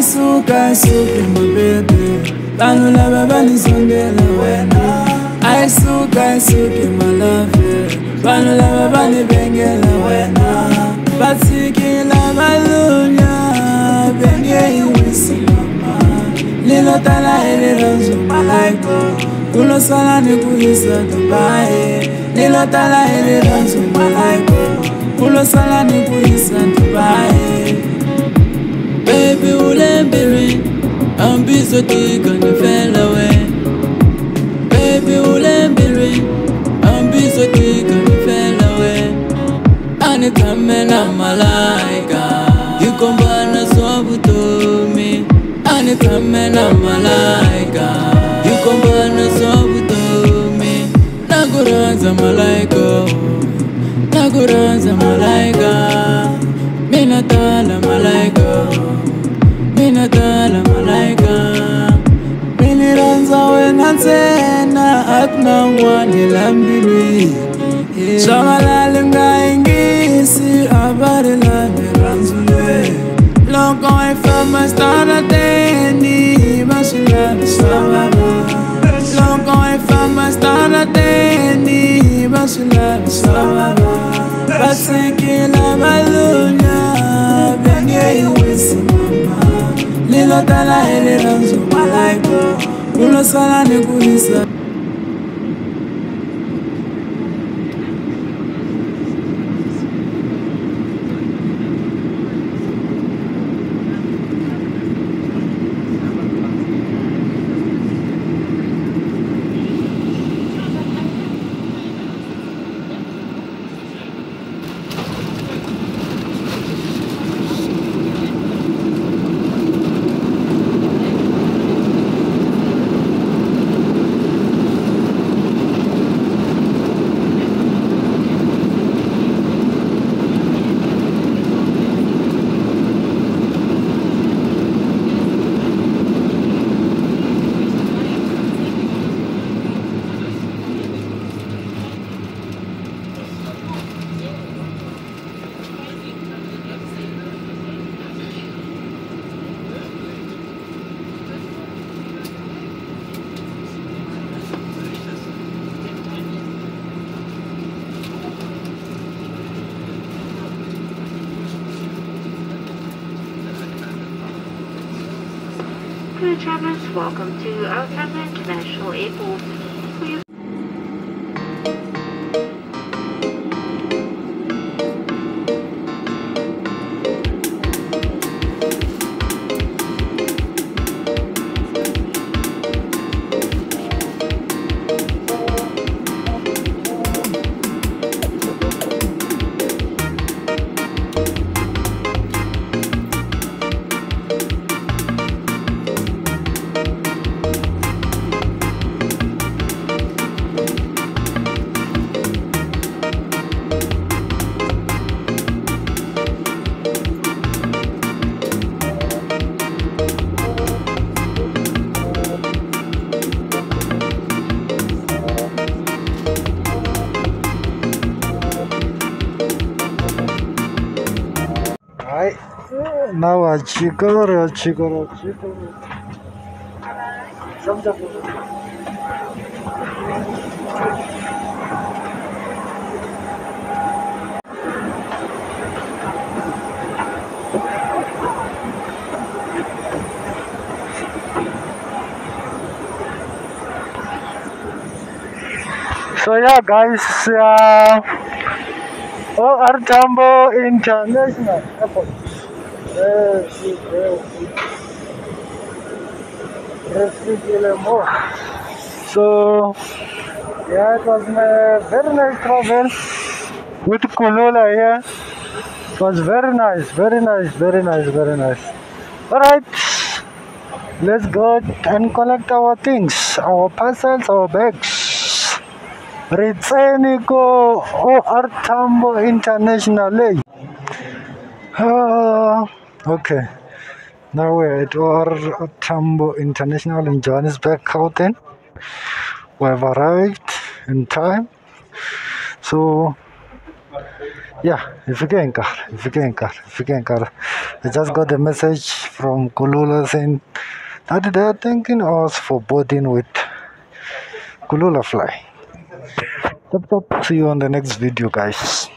ayisuka isuke mabebe. Vanhu lava va ni sondela wena ayisuka isuke malave. Vanhu lava va ni vengela wena. Va tshikila valunya venge hi wisi mama. Lilo tala hi rirhandzu malaiko. Kulo sala ni ku yisa dubai. Lilo tala hi rirhandzu malaiko. Kulo sala ni ku yisa dubai ambizo tika ni fela we. Baby ulembiri ambizo tika ni fela we. Anitamena malaika yukombana swa vutomi anitamena malaika yukombana swa vutomi nakuranza malaika nakuranza malaika ntsena a ku na n'wani lambilwini swa valali nga yingisi a va ri lavi rhandzu leyi loko i famba starateni va swi lavi swa vava loko i famba starateni va swi lavi swa vava va tshikila valunya venge hi wisi mama. Lilo tala hi rirhandzu malaiko kulo sala ni Crew travelers, welcome to OR Tambo International Airport. Now a chikoro, chikoro, chikoro. Some So yeah, guys, uh, OR Tambo International Airport. So yeah, it was a very nice travel with Kulula here. It was very nice, very nice, very nice, very nice. Alright, let's go and collect our things, our parcels, our bags. Re tsene ko OR International eh? Okay. Now we're at OR Tambo International in Johannesburg, Gauteng. We have arrived in time. So, yeah, if you can, car, if you can, enkar, if enkar, can, enkar. I just got a message from Kulula saying that they are thanking us for boarding with Kulula Fly. Top, top. See you on the next video, guys.